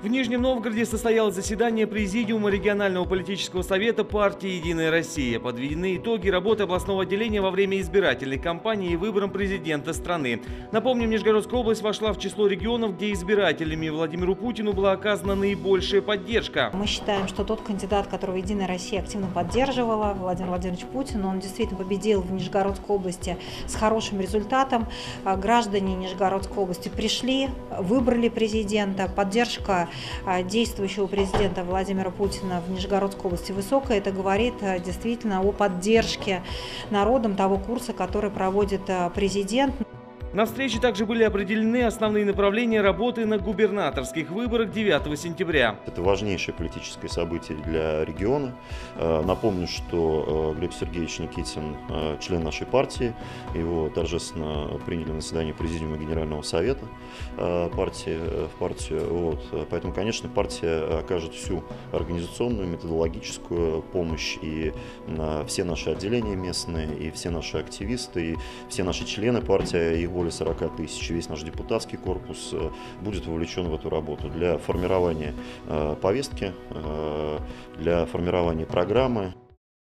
В Нижнем Новгороде состоялось заседание Президиума регионального политического совета партии «Единая Россия». Подведены итоги работы областного отделения во время избирательной кампании и выбором президента страны. Напомним, Нижегородская область вошла в число регионов, где избирателями Владимиру Путину была оказана наибольшая поддержка. Мы считаем, что тот кандидат, которого «Единая Россия» активно поддерживала, Владимир Владимирович Путин, он действительно победил в Нижегородской области с хорошим результатом. А Граждане Нижегородской области пришли, выбрали президента. Поддержка а, действующего президента Владимира Путина в Нижегородской области высокая. Это говорит а, действительно о поддержке народом того курса, который проводит а, президент. На встрече также были определены основные направления работы на губернаторских выборах 9 сентября. Это важнейшее политическое событие для региона. Э, напомню, что э, Глеб Сергеевич Никитин э, член нашей партии. Его торжественно приняли на заседании Президиума Генерального Совета партии, в партию. Вот. Поэтому, конечно, партия окажет всю организационную, методологическую помощь и все наши отделения местные, и все наши активисты, и все наши члены партии, их более 40 тысяч. Весь наш депутатский корпус э, будет вовлечен в эту работу для формирования э, повестки, э, для формирования программы.